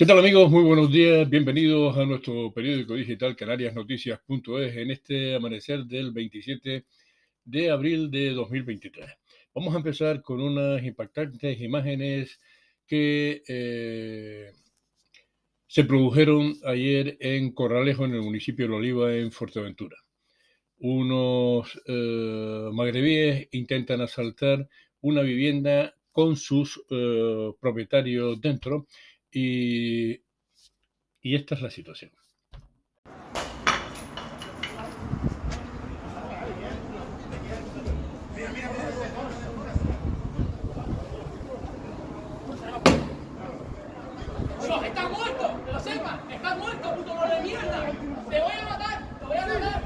¿Qué tal amigos? Muy buenos días. Bienvenidos a nuestro periódico digital canariasnoticias.es en este amanecer del 27 de abril de 2023. Vamos a empezar con unas impactantes imágenes que eh, se produjeron ayer en Corralejo, en el municipio de Oliva, en Fuerteventura. Unos eh, magrebíes intentan asaltar una vivienda con sus eh, propietarios dentro y, y esta es la situación. ¡Estás muerto! ¡Que lo sepas! ¡Estás muerto, puto de mierda! ¡Te voy a matar! ¡Te voy a matar!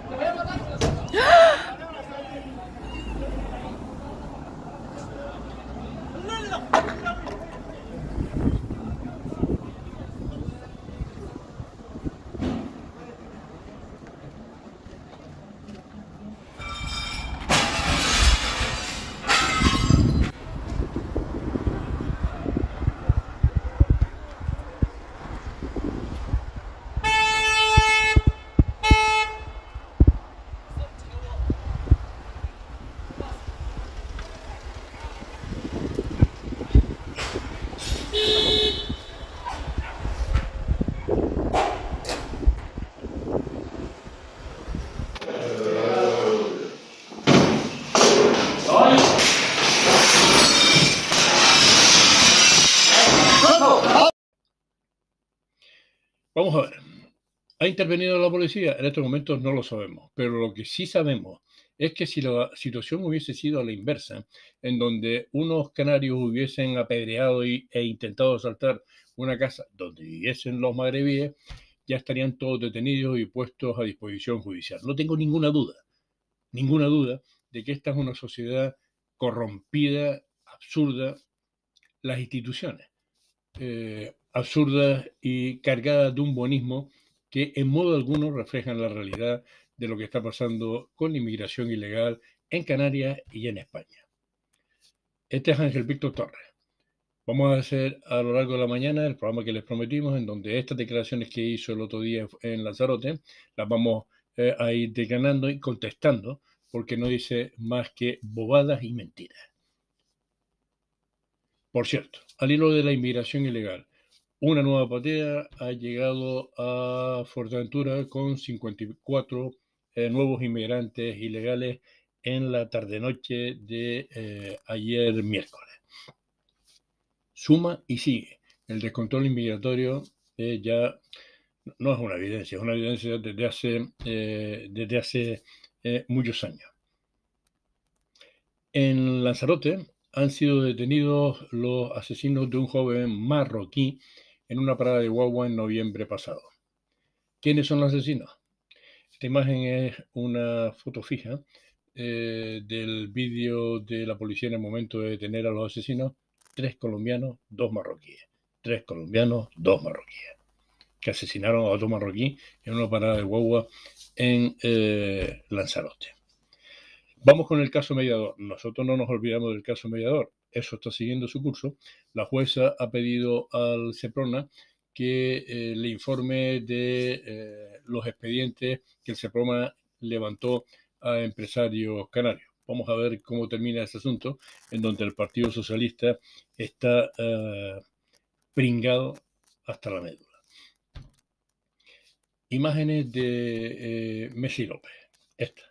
Vamos a ver. ¿Ha intervenido la policía? En estos momentos no lo sabemos, pero lo que sí sabemos es que si la situación hubiese sido la inversa, en donde unos canarios hubiesen apedreado y, e intentado asaltar una casa donde viviesen los magrebíes, ya estarían todos detenidos y puestos a disposición judicial. No tengo ninguna duda, ninguna duda de que esta es una sociedad corrompida, absurda, las instituciones. Eh, absurdas y cargadas de un buenismo que en modo alguno reflejan la realidad de lo que está pasando con inmigración ilegal en Canarias y en España. Este es Ángel Víctor Torres. Vamos a hacer a lo largo de la mañana el programa que les prometimos, en donde estas declaraciones que hizo el otro día en Lanzarote las vamos eh, a ir declarando y contestando, porque no dice más que bobadas y mentiras. Por cierto, al hilo de la inmigración ilegal, una nueva patea ha llegado a Fuerteventura con 54 eh, nuevos inmigrantes ilegales en la tarde-noche de eh, ayer miércoles. Suma y sigue. El descontrol inmigratorio eh, ya no es una evidencia, es una evidencia desde hace, desde hace muchos años. En Lanzarote han sido detenidos los asesinos de un joven marroquí en una parada de guagua en noviembre pasado. ¿Quiénes son los asesinos? Esta imagen es una foto fija eh, del vídeo de la policía en el momento de detener a los asesinos. Tres colombianos, dos marroquíes. Tres colombianos, dos marroquíes. Que asesinaron a otro marroquí en una parada de guagua en eh, Lanzarote. Vamos con el caso mediador. Nosotros no nos olvidamos del caso mediador. Eso está siguiendo su curso. La jueza ha pedido al CEPRONA que eh, le informe de eh, los expedientes que el CEPRONA levantó a empresarios canarios. Vamos a ver cómo termina ese asunto, en donde el Partido Socialista está eh, pringado hasta la médula. Imágenes de Messi López. Esta.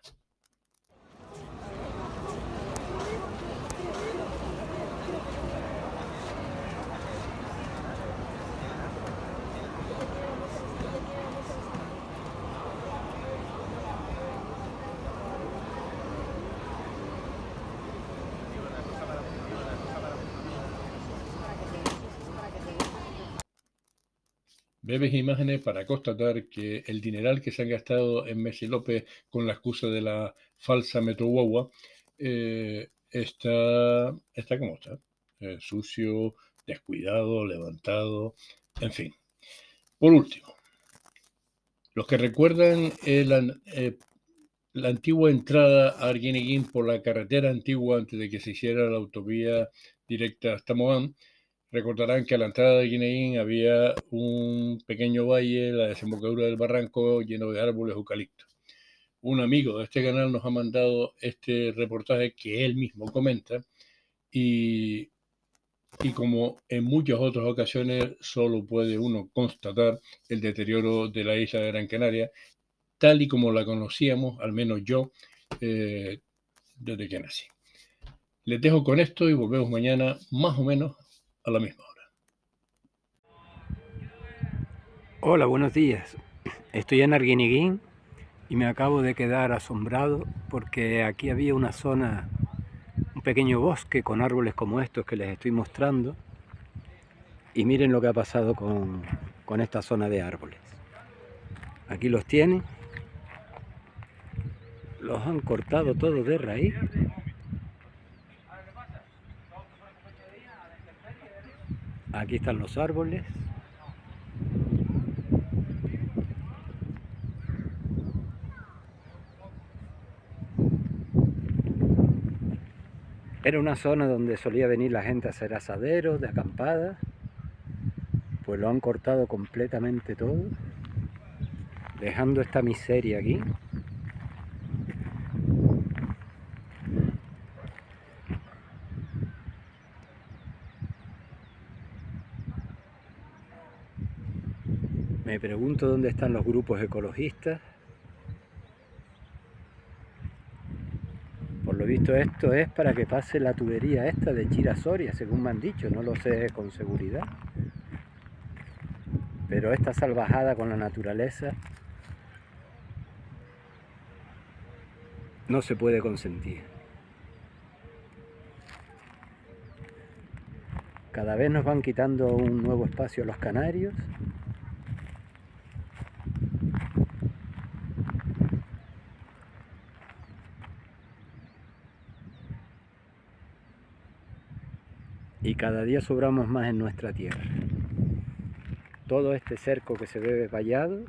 Breves imágenes para constatar que el dineral que se han gastado en Messi López con la excusa de la falsa Metro Guagua eh, está, está como está, eh, sucio, descuidado, levantado, en fin. Por último, los que recuerdan eh, la antigua entrada a Arguineguín por la carretera antigua antes de que se hiciera la autovía directa hasta Mogán, Recordarán que a la entrada de Guineín había un pequeño valle, la desembocadura del barranco, lleno de árboles eucaliptos. Un amigo de este canal nos ha mandado este reportaje que él mismo comenta y, y como en muchas otras ocasiones solo puede uno constatar el deterioro de la isla de Gran Canaria, tal y como la conocíamos, al menos yo, eh, desde que nací. Les dejo con esto y volvemos mañana más o menos a la misma hora. Hola, buenos días. Estoy en Arguineguín y me acabo de quedar asombrado porque aquí había una zona, un pequeño bosque con árboles como estos que les estoy mostrando y miren lo que ha pasado con, con esta zona de árboles. Aquí los tienen, los han cortado todos de raíz Aquí están los árboles. Era una zona donde solía venir la gente a hacer asaderos, de acampada. Pues lo han cortado completamente todo, dejando esta miseria aquí. Me pregunto dónde están los grupos ecologistas. Por lo visto esto es para que pase la tubería esta de Chirasoria, según me han dicho, no lo sé con seguridad. Pero esta salvajada con la naturaleza no se puede consentir. Cada vez nos van quitando un nuevo espacio a los canarios y cada día sobramos más en nuestra tierra. Todo este cerco que se ve vallado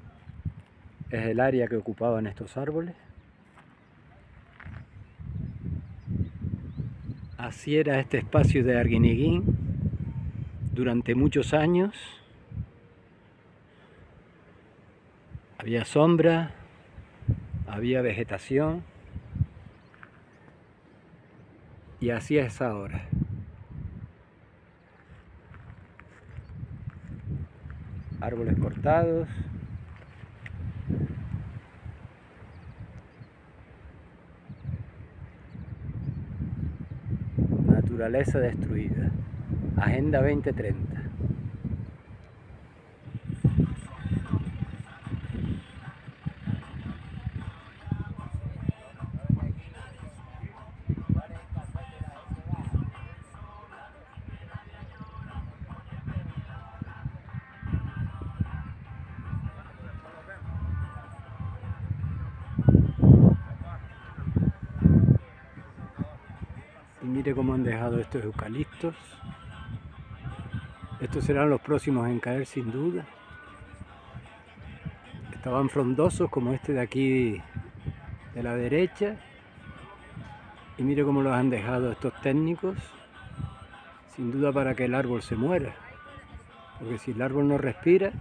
es el área que ocupaban estos árboles. Así era este espacio de Arguineguín durante muchos años. Había sombra, había vegetación y así es ahora. Árboles cortados. Naturaleza destruida. Agenda 2030. Cómo han dejado estos eucaliptos. Estos serán los próximos en caer sin duda. Estaban frondosos como este de aquí de la derecha. Y mire cómo los han dejado estos técnicos. Sin duda para que el árbol se muera. Porque si el árbol no respira,